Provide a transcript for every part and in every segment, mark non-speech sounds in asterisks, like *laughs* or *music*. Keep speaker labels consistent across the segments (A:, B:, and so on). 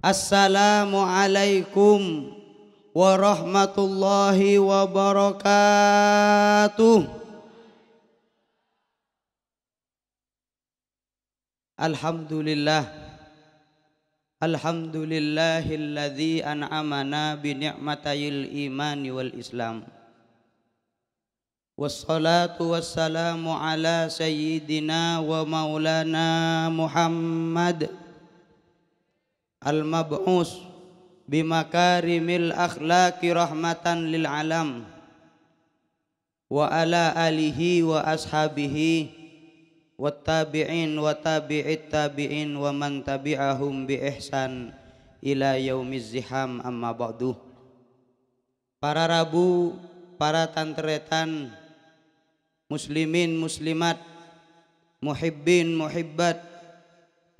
A: Assalamualaikum warahmatullahi wabarakatuh. Alhamdulillah Alhamdulillahilladzi an'amana bi ni'matayil imani wal islam. Wassalatu wassalamu ala sayyidina wa maulana Muhammad al-mab'us bimakarimil akhlaqi rahmatan lil alam wa ala alihi wa ashabihi wattabi'in wa tabi'it tabi'in wa man tabi'ahum bi ihsan ila yaumiz ziham amma ba'du para rabu para tantretan muslimin muslimat muhibbin muhibbat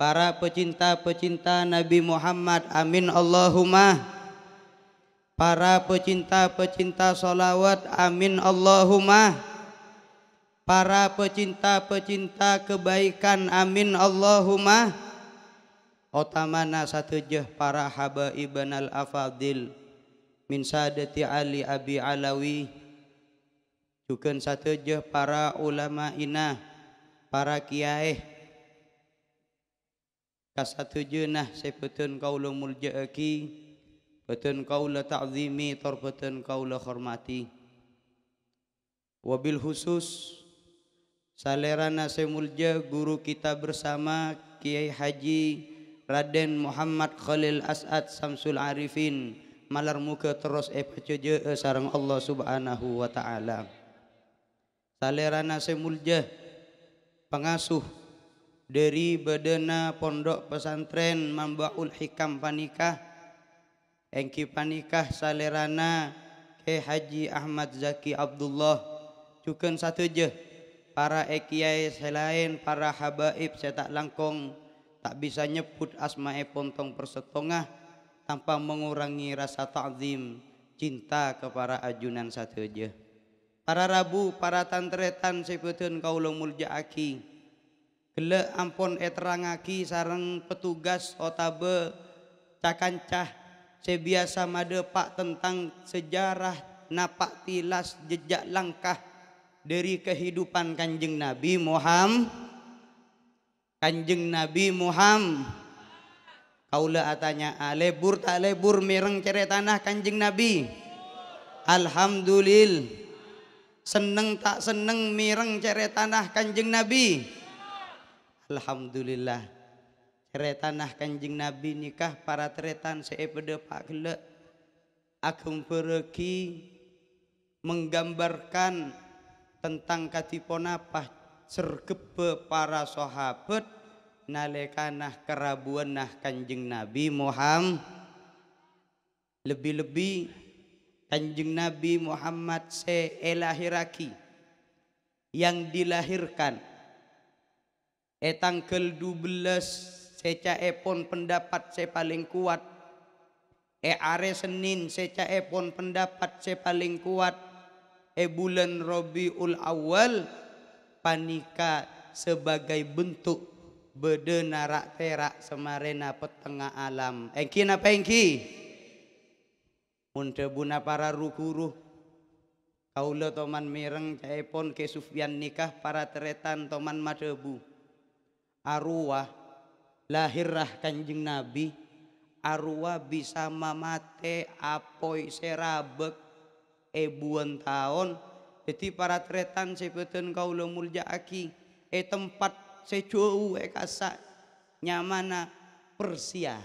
A: para pecinta-pecinta Nabi Muhammad amin Allahumma. Para pecinta-pecinta solawat amin Allahumma. Para pecinta-pecinta kebaikan amin Allahumma. Otamana satu jeh para habaib al afadil min sadati ali abi alawi. Juga satu jeh para ulama ina para kiai kasatu jenah sepetun kaula muljaaki betun kaula ta'zimi torbetun kaula hormati. Wabil khusus Salerana semulja guru kita bersama Kiai Haji Raden Muhammad Khalil As'ad Samsul Arifin. Malar muka terus epaceje sarang Allah Subhanahu wa taala. Salerana semulja pengasuh dari Badana Pondok Pesantren Mambaul Hikam Panikah Engki Panikah Salerana Kiai Haji Ahmad Zaki Abdullah cukan satu je. Para ekiai selain para habaib saya tak langkong tak bisa nyebut asma e pontong persetengah tanpa mengurangi rasa ta'zim cinta kepada ajunan satu aja para rabu para tantretan sebutin kaula muljaaki gele ampun eterangaki sarang petugas otabe cakancah sebiasa made pak tentang sejarah napak tilas jejak langkah dari kehidupan kanjeng Nabi Muhammad. Kanjeng Nabi Muhammad. Kaula atanya lebur tak lebur mireng cere tanah kanjeng Nabi. Alhamdulillah seneng tak seneng mireng cere tanah kanjeng Nabi Alhamdulillah. Cere tanah kanjeng Nabi nikah para teretan seepede pak gele agung pergi menggambarkan tentang katipon apa sergebe para sahabat nalekanah kerabuan nah kanjeng Nabi Muhammad. Lebih-lebih kanjeng Nabi Muhammad se elahiraki yang dilahirkan etangkel 12 seca epon pendapat se paling kuat e are Senin seca epon pendapat se paling kuat e bulan Rabiul Awal panika sebagai bentuk bede narak terak semarena petengah alam. Engki napa engki? Munte buna para rukuruh kaula toman mireng caepon ke Sufyan nikah para teretan toman madebu. Arwah. Lahirah kanjeng Nabi. Arwah bisa mamate apoi serabek ebuan tahun jadi para tretan sebetul kau mulja aki. E tempat sejauh e kasa. Nyamana Persia.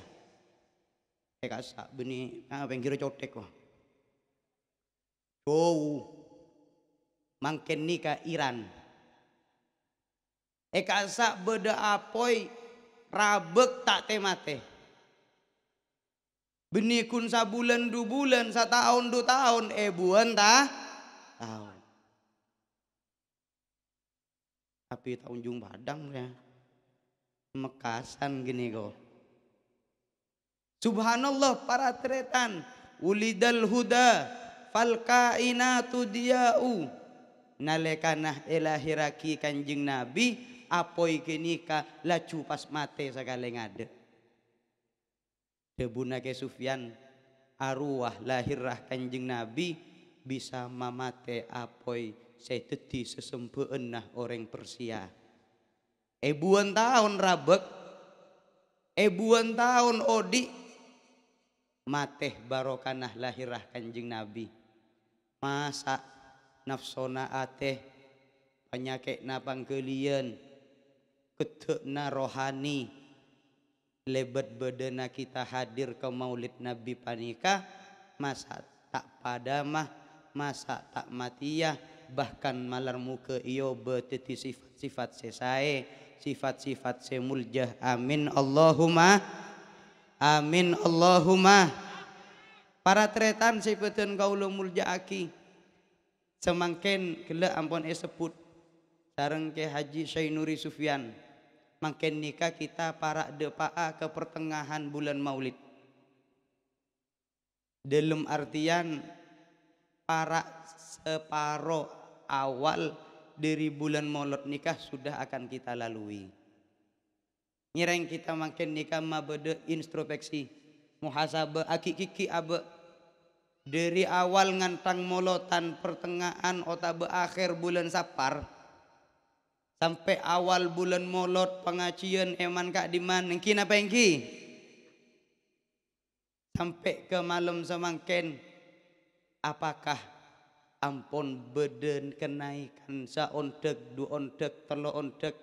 A: E kasa beni ah pengkira cotek kok jauh. Mangken nikah Iran e kasa beda apoi rabek tak temate Benikun sabulan dua bulan, setahun dua tahun, eh buan ta tahun. Tapi tahun jung padang ya. Mekasan gini kok. Subhanallah para tretan. Ulidal huda fal kainatu diyau. Nalekanah elahiraki kanjeng Nabi apoi kenika lacu pas mate sekali ngade. debuna ke Sufyan arwah lahirah kanjeng Nabi bisa mamate apoi saya teti sesempeenah orang Persia. Ebuan tahun rabek ebuan tahun odi mateh barokanah lahirah kanjeng Nabi. Masa nafsona ateh penyakit napang kelian ketekna rohani. Lebet bedena kita hadir ke maulid Nabi panika masa tak padamah masa tak matiyah bahkan malar muka iyo beteti sifat-sifat sesae sifat-sifat semuljah amin Allahumma amin Allahumma. Para tretan sifatan kaula muljaaki semangken kela ampun esebut sareng ke Haji Syainuri Sufyan makin nikah kita para depaa ke pertengahan bulan maulid dalam artian para separo awal dari bulan maulid nikah sudah akan kita lalui. Nyereng kita makin nikah beda introspeksi muhasabah aki kiki abe dari awal ngantang molotan pertengahan otabe akhir bulan sapar sampai awal bulan molot pengajian eman kak di mana kina pengki sampai ke malam semangken apakah ampun beden kenaikan? Sa ondek du ondek telo ondek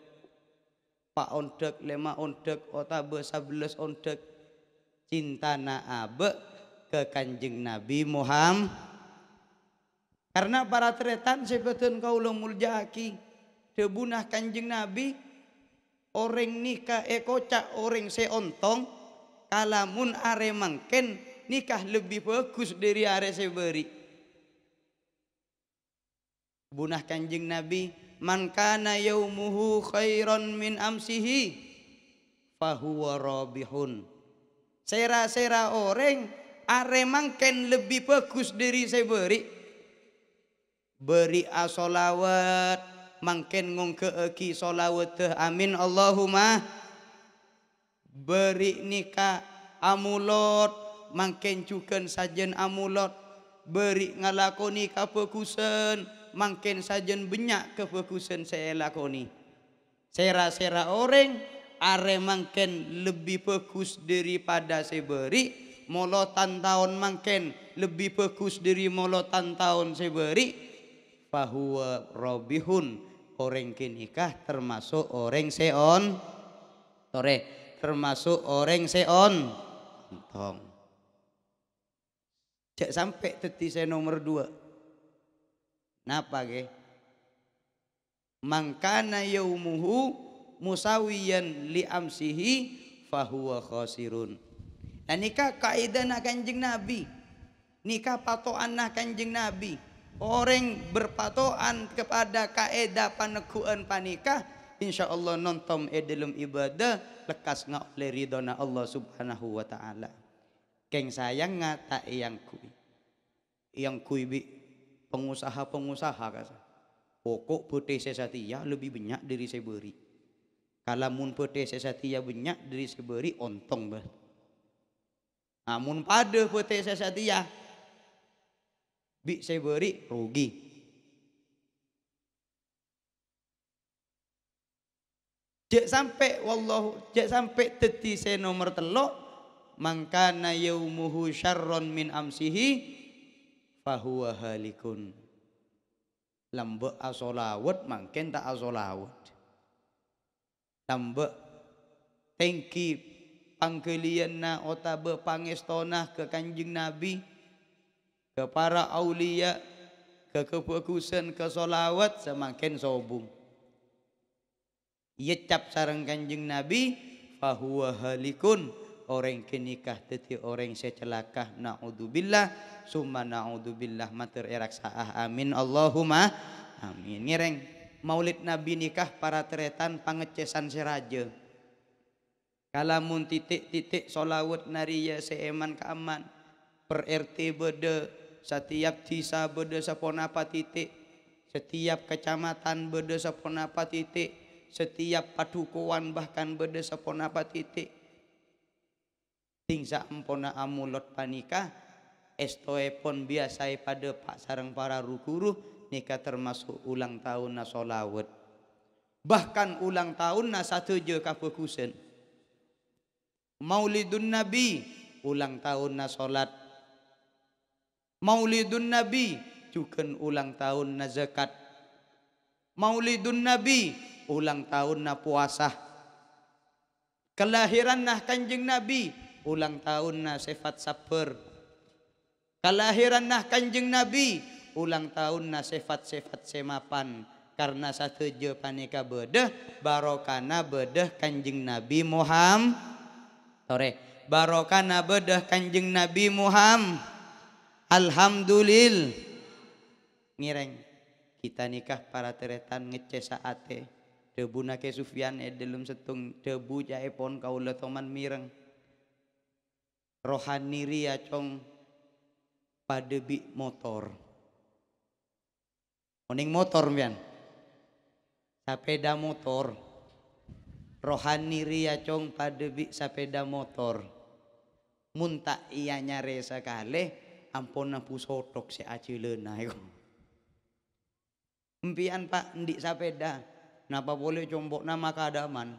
A: pak ondek lima ondek otabe sabelas ondek. Cinta na abe ke kanjeng Nabi Muhammad. Karena para tretan sebetulnya kau muljaki debunah kanjeng Nabi orang nikah ekocak orang seontong kalamun are mangken nikah lebih bagus dari are seberi bunah kanjeng Nabi man kana yaumuhu khairan min amsihi fahuwa rabihun. Sera-sera orang are mangken lebih bagus dari saya beri. Beri asolawat mangken ngong keeki solawat amin Allahumma. Beri nikah amulot. Mangken cuken sajen amulot. Beri ngalakoni kapekusen mangken sajen banyak kefokusan saya lakoni. Sera-sera orang are mangken lebih fokus daripada saya beri. Molotan tahun mangken lebih fokus dari molotan tahun saya beri. Bahwa robihun orang kinikah termasuk orang seon sore termasuk orang seon tong cek sampai teti saya nomor dua Napa ge? Mangkana yaumuhu musawiyan li amsihi fahuwa khasirun. Nah nikah kaidah nak kanjeng Nabi. Nikah patoan nak kanjeng Nabi. Orang berpatoan kepada kaidah paneguan panikah insya Allah nonton edelum ibadah lekas ngak ridona Allah subhanahu wa ta'ala keng sayang ngata yang kui yang kui bi pengusaha-pengusaha kata. Pokok putih sesatia lebih banyak dari saya beri. Kalamun putih sesatia banyak dari saya beri ontong bah. Namun pada putih sesatia bi saya beri rugi. Jek sampai wallahu jek sampai teti saya nomor telok mangkana yaumuhu syarron min amsihi fahuwa halikun. Lambe asolawat mangken tak asolawat lambe tengki pangkelian na otabe pangestona ke kanjeng nabi ke para aulia ke kefokusan ke solawat semakin sobung yecap sarang kanjeng nabi fahuwa halikun orang kenikah teti orang secelakah naudzubillah summa naudzubillah mater erak amin Allahumma amin. Ngireng maulid nabi nikah para teretan pangecesan seraja kalamun titik-titik solawat nariya seeman keaman per RT bede setiap desa bede saponapa titik. Setiap kecamatan bede saponapa titik. Setiap padukuan bahkan bede saponapa titik. Tingsa empona amulot panika estoe pon biasa pada pak sarang para rukuru nikah termasuk ulang tahun na solawat. Bahkan ulang tahun na satu je maulidun nabi ulang tahun na solat maulidun nabi. Cuken ulang tahun na zakat. Maulidun nabi. Ulang tahun na puasa. Kelahiran nah kanjeng nabi. Ulang tahun na sifat saper kelahiran nah kanjeng nabi. Ulang tahun na sifat-sifat semapan. Karena satu je panika bedeh barokana bedeh kanjeng nabi Muhammad. Tore barokana bedeh kanjeng nabi Muhammad alhamdulillah ngireng. Kita nikah para teretan ngecesa ate debu nake Sufyan e dalam setung. Debu jae pon kau letoman mireng. Rohani ria cong. Padebi motor. Oning motor mian sepeda motor. Rohani ria cong padebi sepeda motor. Munta iya nyare sekali ampun napu sotok si acilena itu Empian pak ndik sapeda. Napa boleh combok nama keadaman?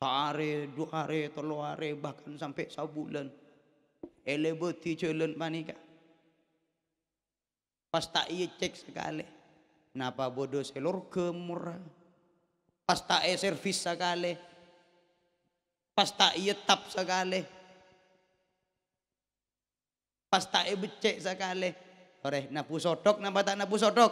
A: Sehari, dua hari, telu hari, bahkan sampai sebulan. Ele beti jalan panika. Pas tak iya cek sekali. Napa bodoh selur kemurah. Pas tak iya servis sekali. Pas tak iya tap sekali. Pas tak iya becek sekali Ore napu sodok napa tak napu sodok?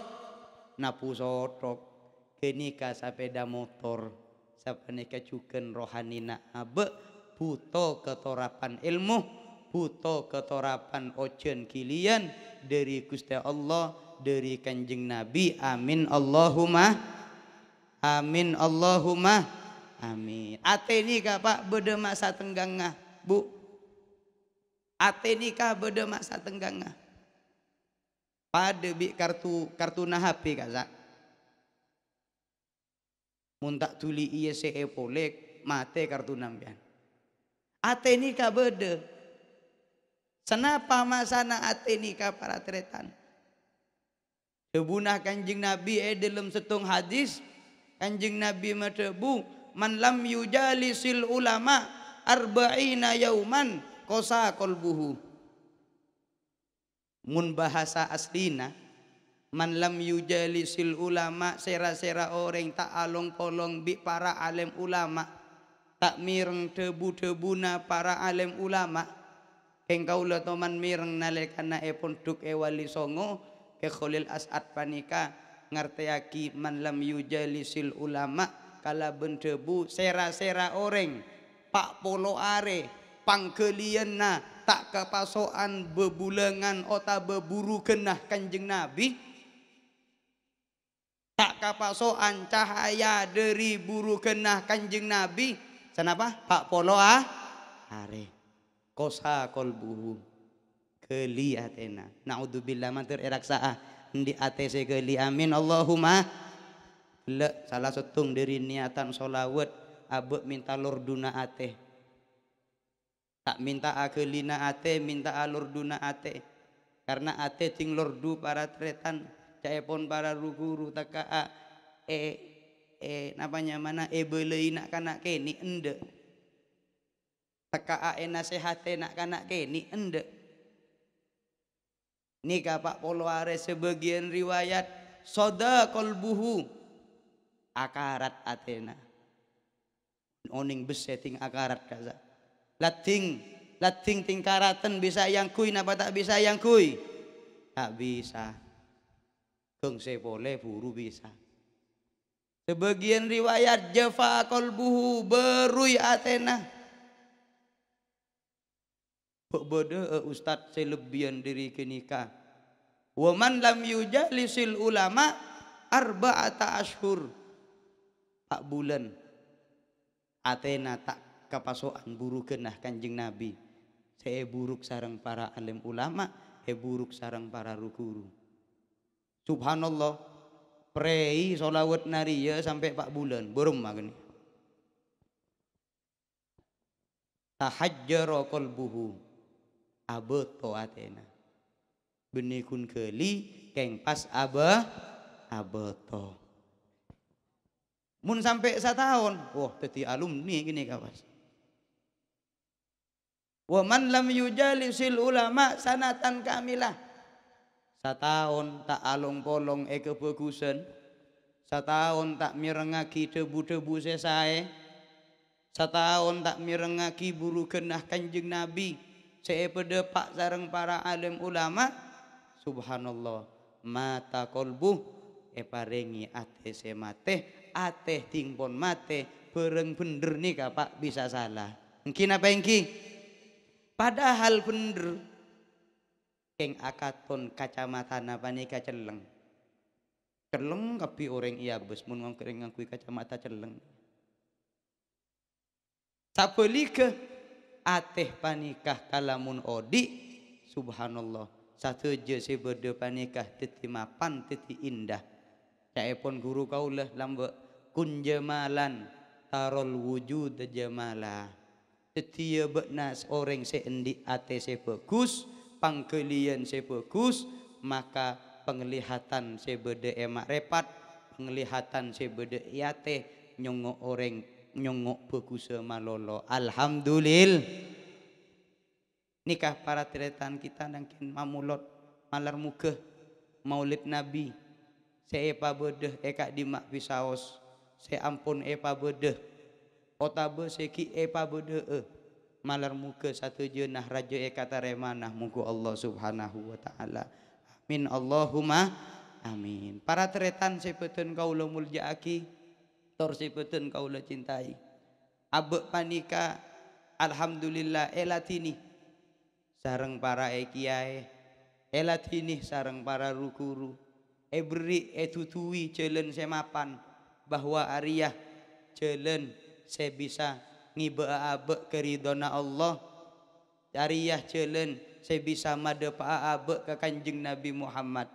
A: Napu sodok. Kenika sepeda motor. Sapanika cuken rohanina abe buto ketorapan ilmu buto ketorapan ojen kilian dari Gusti Allah dari kanjeng Nabi amin Allahumma amin Allahumma amin ate nikah pak beda masa tenggangah bu ate nikah beda masa tenggangah pada bi kartu kartu na HP kaza muntak tuli iya se polek mate kartu nambian ate ni ka bede senapa masana ate ni ka para tretan? Debunah kanjeng Nabi eh dalam setung hadis kanjeng Nabi matebu man lam yujalisil ulama arba'ina yauman kosa kolbuhu. Mun bahasa aslina man lam yujalisil ulama sera-sera orang tak along polong bi para alim ulama tak mireng tebu-tebuna para alim ulama. Engkau lah toman mireng nalekana e ponduk e wali songo ke kholil as'ad panika ngarteaki man lam yujalisil ulama kala bentebu sera-sera orang pak polo are pangkelian na tak kepasoan bebulangan ota beburu kenah kanjeng Nabi. Tak kepasoan cahaya dari buru kenah kanjeng Nabi. Kenapa Pak Polo ah? Are kosa kolbuhu keli atena naudzubillah matur eraksaah di atese keli amin. Allahumma. Le salah setung dari niatan solawat abek minta lor duna ateh tak minta akelina ate minta alur duna ate. Karena ate ting lordu para tretan caepon para ruguru taka a e e namanya mana e belei nak kana keni ende. Taka a e nasehate nak kana keni ende. Nika Pak Polware sebagian riwayat soda kolbuhu akarat atena. Oning besetting akarat kaza lating lating tingkaratan bisa yang kui napa tak bisa yang kui? Tak bisa. Keng boleh buru bisa. Sebagian riwayat jafa kolbuhu berui atena bodoh eh, ustad selebihan diri kenika waman lam yujalisil ulama arba'ata ashur tak bulan. Atena tak kapasoan buruk kenah kanjeng Nabi. Saya buruk sarang para alim ulama, saya buruk sarang para rukuru. Subhanallah, prei solawat nariya sampai pak bulan, burung magani. tahajjara qalbuhu abeto atena benikun keli keng pas aba abeto mun sampai setahun wah teti alumni gini kawas wa man lam yujalisil ulama sanatan kamilah. Setahun tak along polong e kebagusan. Setahun tak mirengaki debu-debu sesae. Setahun tak mirengaki buru genah kanjeng nabi. Saya pak sareng para alim ulama. Subhanallah. Mata kolbu e parengi ate se mate ate tingpon mate bereng bener nih pak. Bisa salah. Mungkin apa yang padahal bener. Keng akaton kacamata napa nih celeng celeng kapi orang iya bos mun ngong kering ngakui kacamata celeng. Ke ateh panikah kalamun odi subhanallah. Satu je si berde panikah titi mapan titi indah. Pun guru kaulah lambe kun jamalan tarol wujud jamala tetia beknas orang seendi ate se bagus pangkelian se bagus maka penglihatan sebede emak repat penglihatan sebede iate nyongo orang nyongo bagus malolo alhamdulillah nikah para teretan kita nangkin mamulot malar muka maulid nabi. Saya epa bedeh eka dimak pisaos. Saya ampun epa bedeh otabe seki epa bedeh eh. malar muka satu jenah raja eka taremanah muka Allah subhanahu wa ta'ala. Amin. Allahumma amin. Para teretan sepeten kaula muljaaki tor sepeten kaula cintai. Abe panika alhamdulillah elatini sareng para ekiai elatini sareng para rukuru. Ebri etutui celen semapan. Bahwa ariyah celen saya bisa ngibe abe keridona Allah ariyah celen saya bisa mada pa'abe ke kanjeng Nabi Muhammad.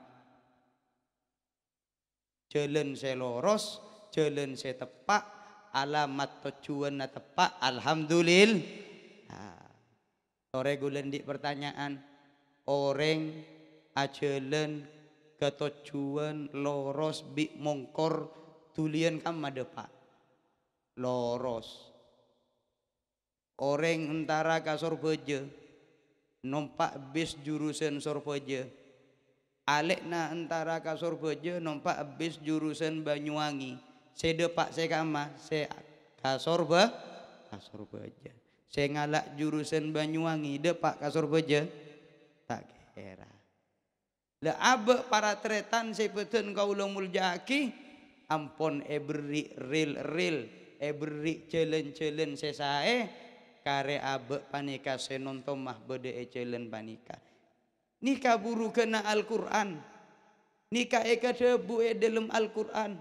A: Jalan saya loros, jalan saya tepak, alamat tujuan na tepak, alhamdulillah. Nah, sore gulen di pertanyaan, orang ajalan ketujuan loros bi mongkor tulian kam mada pak. Loros. Orang entara kasur beje, numpak bis jurusan Sorpoje na antara ka Sorpoje numpak bis jurusan Banyuwangi. Saya depak saya kama saya ka Sorba ka Sorpoje saya ngalak jurusan Banyuwangi depak ka Sorpoje tak kira. Le abe para tretan saya peten kau muljaki ampon ebri real real ebri challenge saya saya kare abe panika senonton mah bede ecelen panika. Nika buru kena Al-Quran. Nika eka debu e dalam Al-Quran.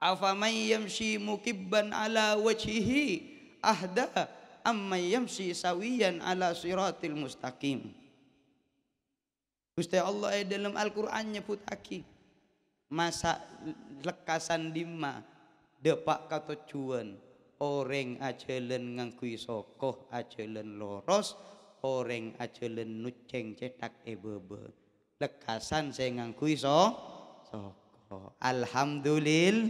A: Afamay yamshi mukibban ala wajhihi ahda amma yamshi sawiyan ala siratil mustaqim. Gusti Allah e dalam Al-Quran nyebut aki. Masa lekasan dima depak kata cuan orang ajelen ngangkui sokoh ajelen loros orang ajelen nuceng cetak ebebe lekasan saya ngangkui so sokoh. Alhamdulillah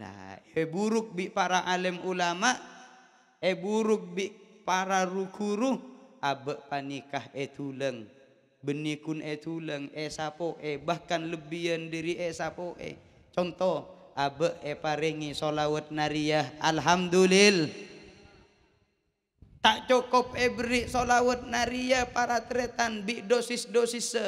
A: nah e buruk bi para alim ulama e buruk bi para rukuru abe panikah e tuleng. Benikun e tuleng e sapo e. Bahkan lebihan diri e sapo e. Contoh abe e paringi solawat nariyah. Alhamdulillah tak cukup e beri solawat nariyah para tretan bi dosis dosis se.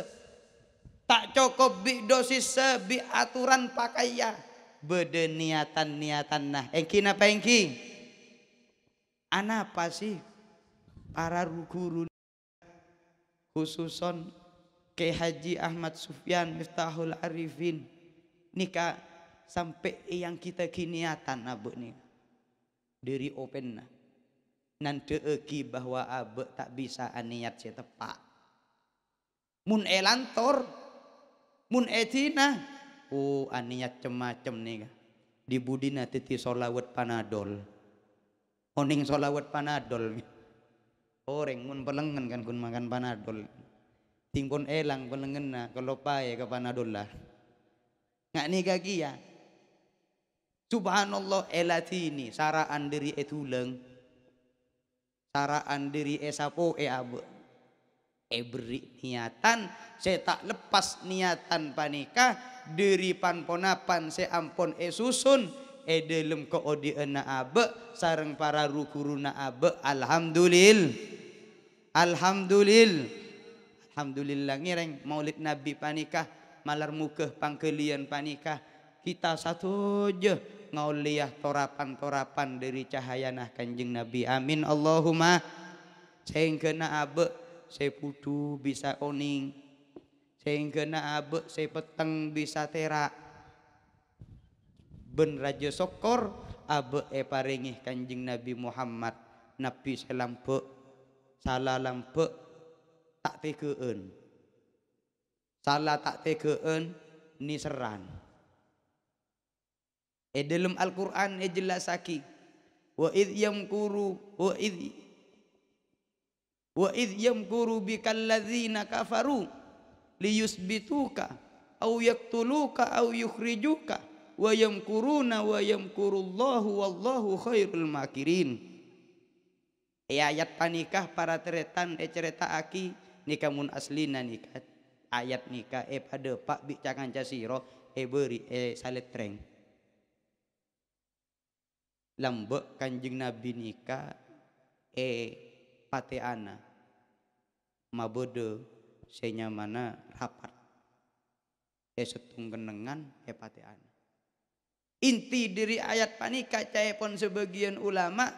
A: Tak cukup bi dosis se bi aturan pakaian bede niatan niatan nah. Engki napa engki? Apa sih? Para guru khususon ke Haji Ahmad Sufyan Miftahul Arifin. Nikah sampai yang kita kiniatan abe ni. Diri open na nanti eki bahwa abe tak bisa aniat saya tepak. Mun elantor mun etina oh aniat cemacem nih di budina titi solawat panadol. Oning solawat panadol. Orang mun pelengen kan kun makan panadol. Tingpon elang pelengen na kalau pae ke panadol lah. Ngak ni kaki ya. Subhanallah elatini saraan diri etuleng. Saraan diri esapo e abe. E niatan, saya tak lepas niatan panika, diri pan ponapan saya ampon e susun, e dalam ko ena abe, sarang para rukuruna abe, alhamdulillah. Alhamdulillah. Alhamdulillah ngireng maulid Nabi panikah malar muka pangkelian panikah kita satu je ngauliah torapan-torapan dari cahaya nah kanjeng Nabi. Amin Allahumma. Saya kena abe saya putu bisa oning. Saya kena abe saya peteng bisa terak. Ben raja sokor abe e paringih kanjeng Nabi Muhammad. Nabi selampe salah lampe tak tekeun salah tak tekeun ni seran e dalam Al-Quran e jelasaki wa id yamkuru wa id wa id yamkuru bikal ladzina kafaru liyusbituka au yaktuluka au yukhrijuka wa yamkuruna wa yamkurullahu wallahu khairul makirin. E ayat panikah para teretan e cerita aki nikah mun aslina nikah. Ayat nikah e pada pak bicakan casiro e beri e salet treng lambek kanjeng nabi nikah e pateana mabode senya mana rapat. E setung kenengan e inti dari ayat panika pun sebagian ulama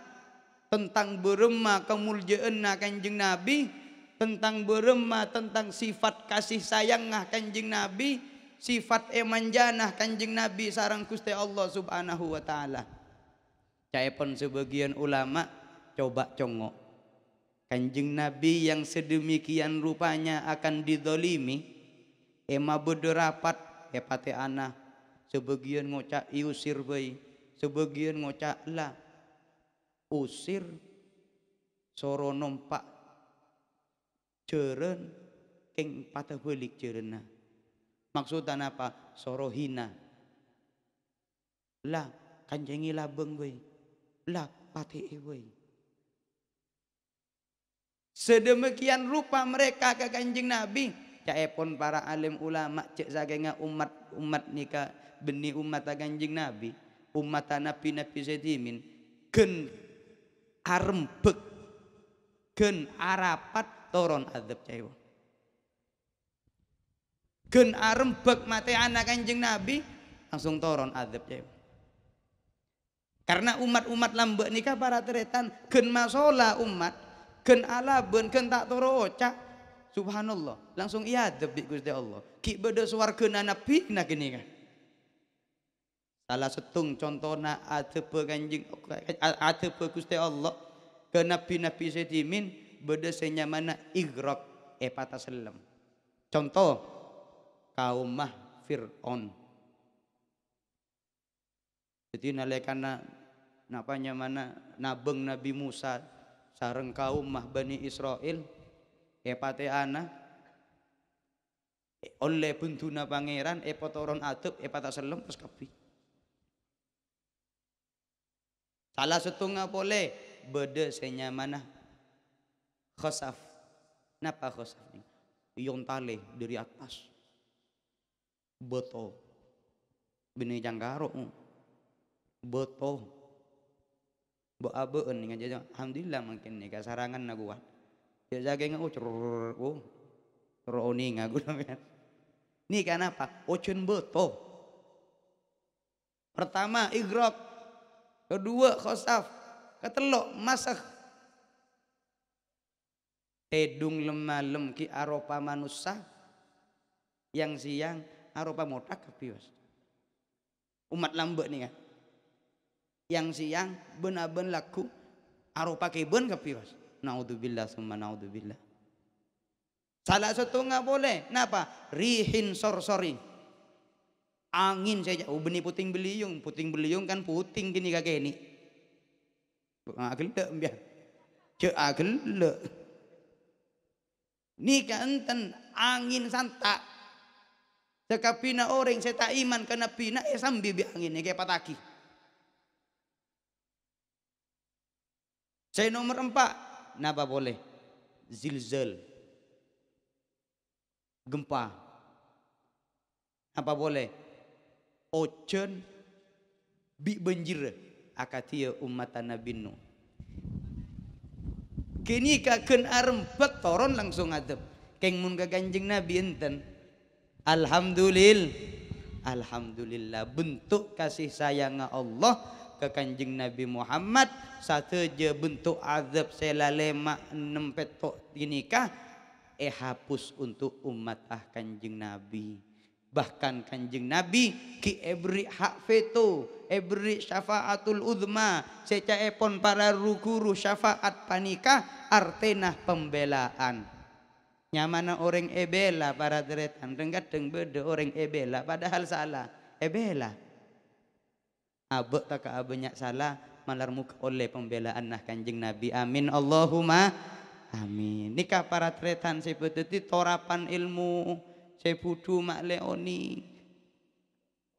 A: tentang berema kemuliaan kanjeng Nabi, tentang berema tentang sifat kasih sayang kanjeng Nabi, sifat emanjanah kanjeng Nabi sarang Gusti Allah Subhanahu wa taala. Pun sebagian ulama coba congok. Kanjeng Nabi yang sedemikian rupanya akan didolimi, ema bederapat hepate anak, sebagian ngocak iusir bayi, sebagian ngocak lah, usir soro nompak jeren ing patah balik jerena maksudnya apa? Soro hina. Lah kanjengi labeng gue lah pati gue sedemikian rupa mereka ke kanjeng nabi caepon para alim ulama cek sagenga umat umat nikah benih umat kanjeng nabi umat nabi nabi sedimin gen arembek gen arapat toron adab cewa gen arembek mati anak kanjeng nabi langsung toron adab cewa karena umat-umat lambek nikah para teretan? Gen masola umat gen alaben gen tak toro ocak. Subhanallah. Langsung iya adab di Gusti Allah. Ki beda suwarga nabi nak ini kan salah setung contohna atepe kanjing atepe Gusti Allah. Ke nabi-nabi sedimin beda mana igrok. E patah selam. Contoh kaum mah Fir'aun jadi nalekana napanya mana nabeng Nabi Musa sareng kaum mah Bani Israel e pate ana oleh buntuna pangeran e potoron atep e patah selam terus kapi Salah setengah boleh beda senyamana khasaf. Napa khasaf ni? Yung tali dari atas. Beto. Bini janggaro. Beto. Bo abeen ni ngaja alhamdulillah mungkin ni kasarangan na gua. Ya jaga nga oh cerur oh. Roni nga gua *laughs* Ni kenapa? Ocun beto. Pertama igrok kedua khosaf ketelok masak tedung lemalem ki aropa manusia yang siang aropa motak kepios umat lambek nih kan yang siang benar-benar laku. Aropa keben kepios naudzubillah summa naudzubillah. Salah satu nggak boleh. Kenapa? Rihin sorsori. Angin saja. Oh benih puting beliung. Puting beliung kan puting gini kakek ini. Agak biar cek agel nikah enten angin santak. Sekapina orang saya tak iman kena pina eh sambil bi angin kayak pataki saya nomor empat. Napa boleh? Zilzal. Gempa. Apa boleh? Ocean bi banjir akatia umat Nabi Nuh. Kini kaken arempet toron langsung adem. Keng mun ka ganjing Nabi enten. Alhamdulillah Alhamdulillah. Bentuk kasih sayang Allah ke kanjeng Nabi Muhammad. Satu je bentuk azab selalema enam petok dinikah eh hapus untuk umat ah kanjeng Nabi. Bahkan kanjeng Nabi ki ebri hak veto ebri syafaatul udma seca epon para rukuru syafaat panikah artena pembelaan. Nyamana orang ebela para deretan. Deng beda orang ebela padahal salah. Ebela abek tak banyak salah malar muka oleh pembelaan nah kanjeng Nabi. Amin. Allahumma amin. Nikah para tretan seperti torapan ilmu. Sepudu mak leoni.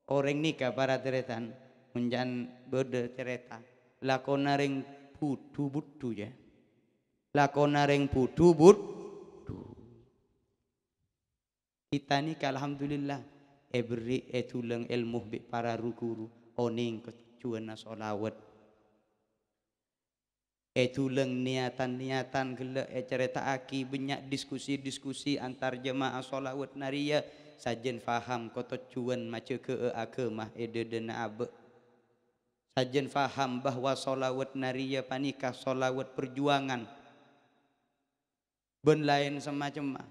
A: Orang nikah para teretan menjan berde tereta. Lakona ring pudu budu ya. Lakona ring pudu budu. Kita nikah alhamdulillah. Ebri etuleng ilmu bi para rukuru oning kecuan solawat etuleng niatan-niatan gele e cerita aki banyak diskusi-diskusi antar jemaah solawat naria sajen faham koto cuan maca ke agama ede dena abe sajen faham bahwa solawat naria panikah solawat perjuangan. Ben lain semacam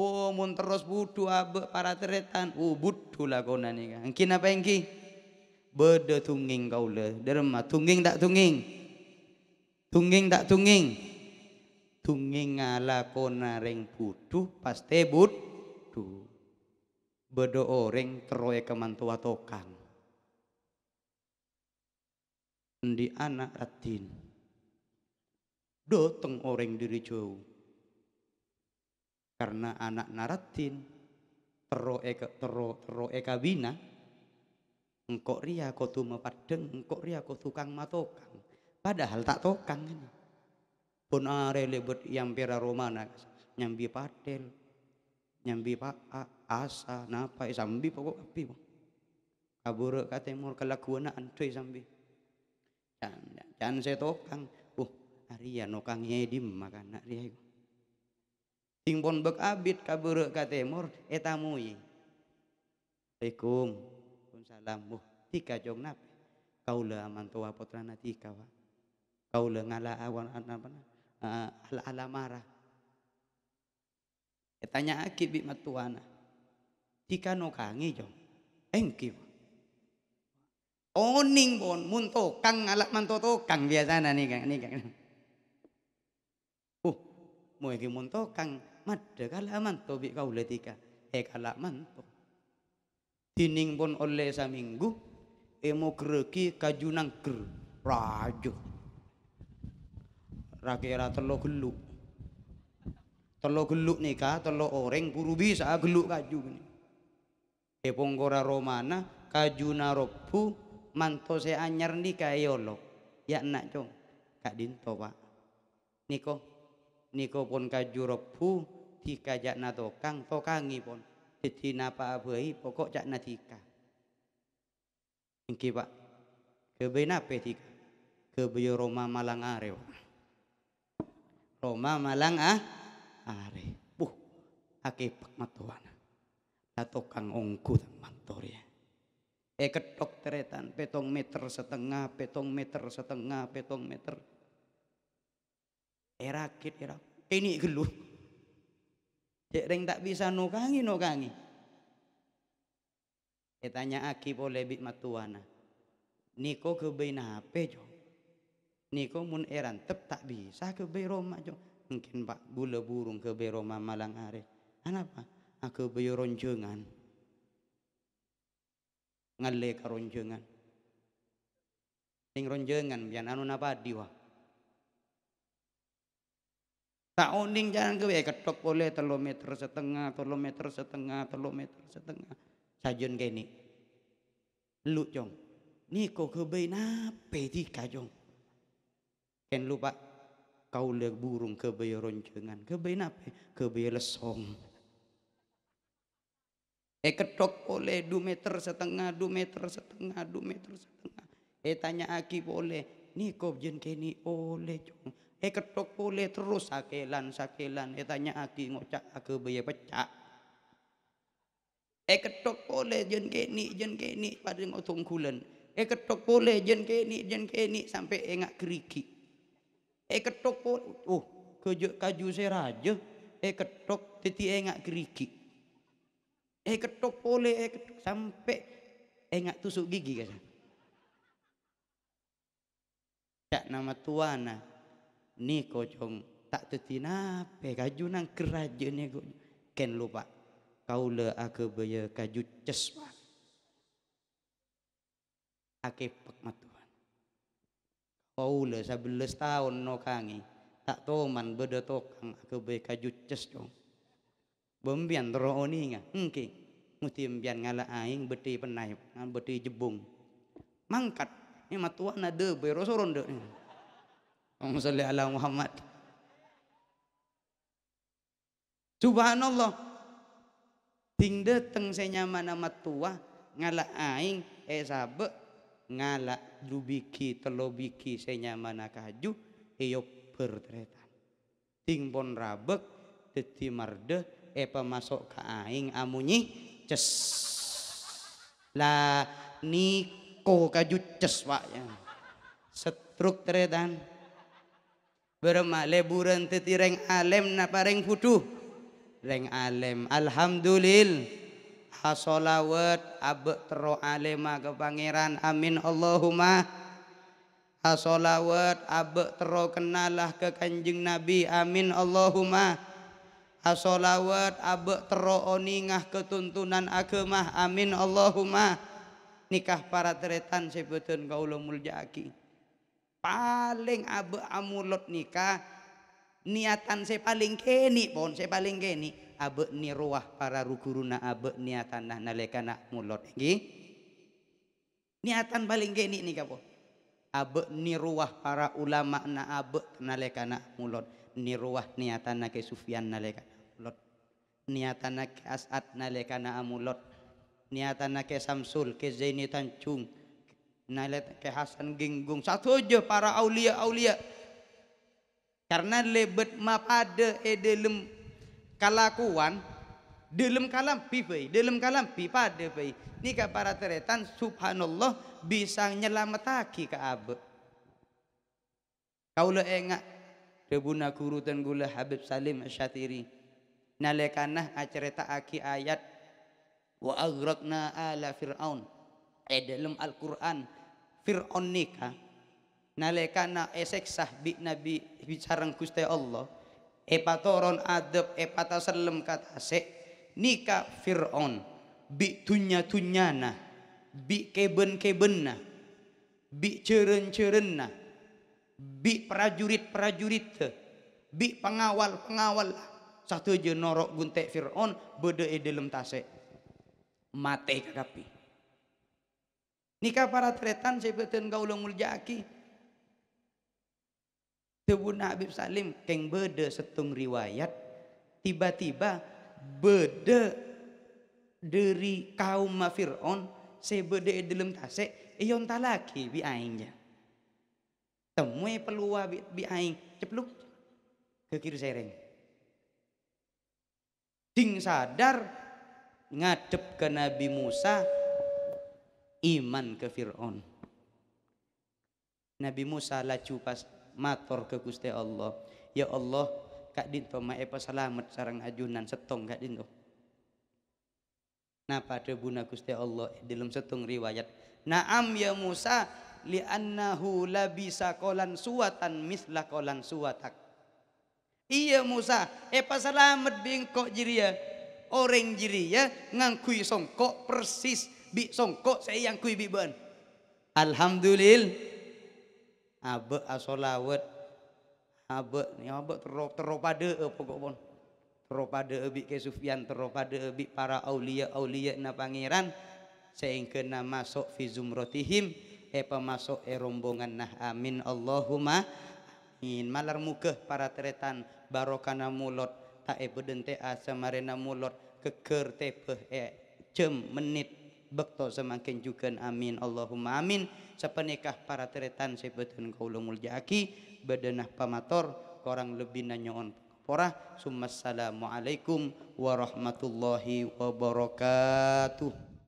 A: Oh, mun terus budu abe para teretan, oh budu lah kau nani kan. Engki apa engki? Beda tunging kau le, derma tunging tak tunging. Tunging tak tunging? Tunging ngalakona ring butuh pasti butuh. Bedo orang keroy kemantua tokang. Di anak ratin. Doteng orang diri jauh. Karena anak naratin tero eka tero engkok ria kau tu padeng engkok ria kau tukang matokang Padahal tak tokang ini. Pun are lebet yang pera romana nyambi patel, nyambi pak asa napa sambi pokok api po. Kabur kata mor kelakuan antoi sambi. Jan jan saya tokang. Uh hari ya nokang edim makan nak dia. Ting pon bek abit kabur kata mor etamui. Assalamualaikum. Salam. Uh tika jong nap. Kaula mantua putrana tika wa. Kau ngala awan apa uh, ala ala marah. Tanya aki bi matuana tika no kangi jong. Engki oning bon munto kang alak manto to kang biasa nih kang nih kang uh mau iki munto kang madde kala manto bi kau tika. E kala manto tining pun oleh saminggu emo kreki kajunang ker rajo rakira telo geluk. Telo geluk nikah telo orang buru bisa geluk kaju ini Eponggora romana kaju narobu manto se anyar nikah yolo. Ya nak cong kak dinto pak. Niko niko pun kaju robu tika jak na tokang tokangi pun jadi napa abai pokok jak na tika Ingki pak kebe nape tika kebe Roma Malang are pak Roma Malang ah are. Buh, akipak matuan. Dato kang ongku tang mantor ya. E ketok teretan petong meter setengah, petong meter setengah, petong meter. Erakit erak. Ini gelu. Cek ring tak bisa nukangi nukangi. E tanya aki boleh bit matuana. Niko kebain HP jo? Niko mun eran tep tak bisa ke Roma jo. Mungkin pak bula burung ke Roma malang are kenapa? Aku bayo ronjongan ngalle ka ronjongan ning ronjongan bian anu napa diwa Tak oning jangan ke ketok boleh telo meter setengah, telo meter setengah, telo meter setengah. Sajun gini. Lu jong. Niko kebay nape di kajong. Ken lupa kau le burung kebay roncengan. Kebay nape? Kebay lesong. Eh ketok boleh dua meter setengah, dua meter setengah, dua meter setengah. Eh tanya aki boleh. Niko jen kini oleh jong. Eh ketok terus sakelan sakelan. Eh tanya aki ngocak aku bayar pecah. Eh ketok boleh jen kini jen kini pada ngotung kulen. Eh ketok boleh jen kini jen kini sampai engak keriki. Eh ketok boleh. Oh kaju saya raja. Eh ketok teti engak keriki. Eh ketok boleh eh ketok sampai engak tusuk gigi kan. Cak nama tuana ni kocong tak tetina pe kaju nang kerajaan ni ken lupa. Kau le aku baya kaju ces pak ake pek matuan. Kau le sebelas tahun no kangi. Tak toman beda tokang aku baya kaju ces dong bembian tero oni nga. Engke muti mbian ngala aing beti penai beti jebung. Mangkat. Ni matuan ada bero soron de Allahumma salli ala Muhammad. Subhanallah. Ting dateng saya nyaman nama tua ngala aing eh sabe ngala dubiki telobiki saya nyaman kaju eyo pertretan. Ting pon rabek teti marde eh pemasok ke aing amunyi ces. La niko kaju ces pak ya. Setruk tretan. Berma leburan teti reng alem na pareng fudu. Reng alem. Alhamdulillah. Hasolawat abe tero alema ke pangeran. Amin Allahumma. Hasolawat abe tero kenalah ke kanjeng Nabi. Amin Allahumma. Hasolawat abe tero oningah ketuntunan agemah. Amin Allahumma. Nikah para teretan sebetul kaulah muljaki paling abe amulot nikah niatan saya paling keni pon saya paling keni abe ni ruah para ruguruna abe niatan nah nalekana mulot. Nggih. Niatan paling keni nih kapo abe ni ruah para ulama na abe nalekana mulot. Ni ruah niatan na Sufyan nalekana mulot. Niatan na As'ad nalekana amulot niatan na Samsul ke Zaini Tancung Nalet ke Hasan Ginggung. Satu aja para aulia-aulia. Karena lebet mapada e dalam kalakuan dalam kalam pai dalam kalam pi pada pai ni ka para teretan subhanallah bisa nyelamataki ke abe. Kaula enga debuna guru dan gula Habib Salim Asyatiri. Nalekanah acerita aki ayat wa aghraqna ala fir'aun. Eh dalam Al-Qur'an Fir'aun nikah nalekana esek sah bi nabi bicarang Gusti Allah epatoron adab epata selem kata se nikah Fir'aun. Bi tunya tunyana bi keben kebenna bi ceren cerenna bi prajurit prajurit bi pengawal pengawal satu je norok guntek Fir'aun bede e dalam tase mate kakapi Nikah para tretan sebetul kau ulang muljaki. Tebuna Habib Salim keng beda setung riwayat. Tiba-tiba beda dari kaum Fir'aun sebeda dalam tasek iyon talaki bi aingnya. Temui peluang bi, bi aing cepluk ke kiri sereng. Ding sadar ngadep ke Nabi Musa iman ke Fir'aun. Nabi Musa laju pas mator ke Gusti Allah. Ya Allah, kak dinto mae selamat sarang ajunan setong kak dinto. Napa debuna Gusti Allah dalam setong riwayat. Naam ya Musa li'annahu labisa kolan suwatan misla kolan suwatak. Iya Musa, epa selamat bingkok jiria. Orang jiria ngangkui songkok persis bi songkok saya yang kui bi ben. Alhamdulillah. Abe asolawat Abek ni abek tero tero pada pokok pun. Tero pada abi ke Sufyan, tero pada abi para aulia aulia na pangeran. Sehingga nama masuk fi zumratihim. E pemasuk e rombongan nah amin. Allahumma amin. Malar muka para teretan barokana mulot tak e bedente asa marena mulot keker tepeh e jem menit bekto semakin juga amin. Allahumma amin. Sepenikah para teretan sebetun kaulumul jaki badanah pamator korang lebih nanyoon porah summa assalamualaikum warahmatullahi wabarakatuh